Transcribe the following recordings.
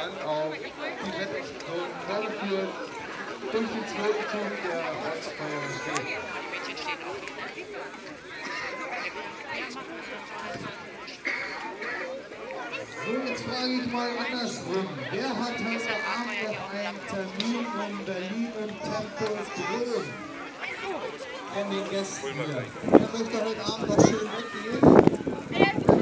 Dann auf Wettexplosion vorgeführt durch den zweiten Zug der Holzfeuer steht. So, jetzt frage ich mal andersrum. Wer hat heute Abend noch einen Termin in Berlin im Tempel Dom? Von den Gästen hier. Wer möchte heute Abend noch schön weggehen?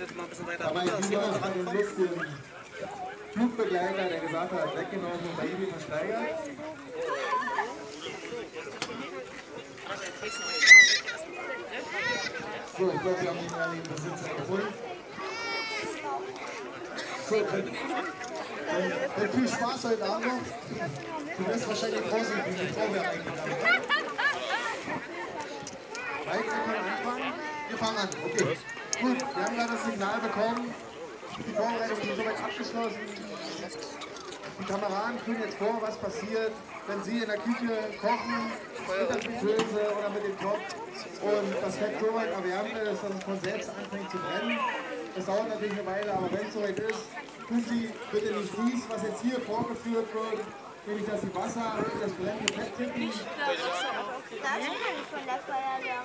Haltet mal ein bisschen weiter Aber liebe auch den lustigen Flugbegleiter, der gesagt hat, weggenommen und bei ihm versteigert. So, ich glaube, wir haben ihn an den Besitzer gefunden. So, dann, viel Spaß heute Abend noch. Du wirst wahrscheinlich draußen wie die Frau wäre eingeladen. Mike, wir können anfangen. Wir fangen an, okay. Gut, wir haben gerade das Signal bekommen. Die Vorbereitungen sind soweit abgeschlossen. Die Kameraden führen jetzt vor, was passiert, wenn sie in der Küche kochen, mit der Fritteuse oder mit dem Topf und das Fett so weit erwärmt ist, dass es von selbst anfängt zu brennen. Das dauert natürlich eine Weile, aber wenn es soweit ist, tun Sie bitte nicht dies, was jetzt hier vorgeführt wird, nämlich dass Sie Wasser in das brennende Fett kippen. Das kann ich von der Feuerwehr.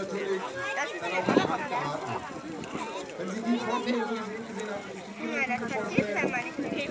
Natürlich. Dann auch geraten. Wenn Sie die Vorführung gesehen haben, die Das passiert, wenn man nicht